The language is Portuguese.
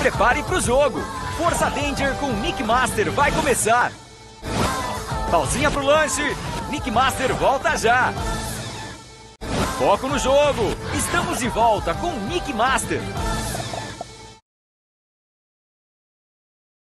prepare para o jogo. Força Danger com Nick Master vai começar. Pausinha pro lanche. Nick Master volta já. Foco no jogo. Estamos de volta com Nick Master.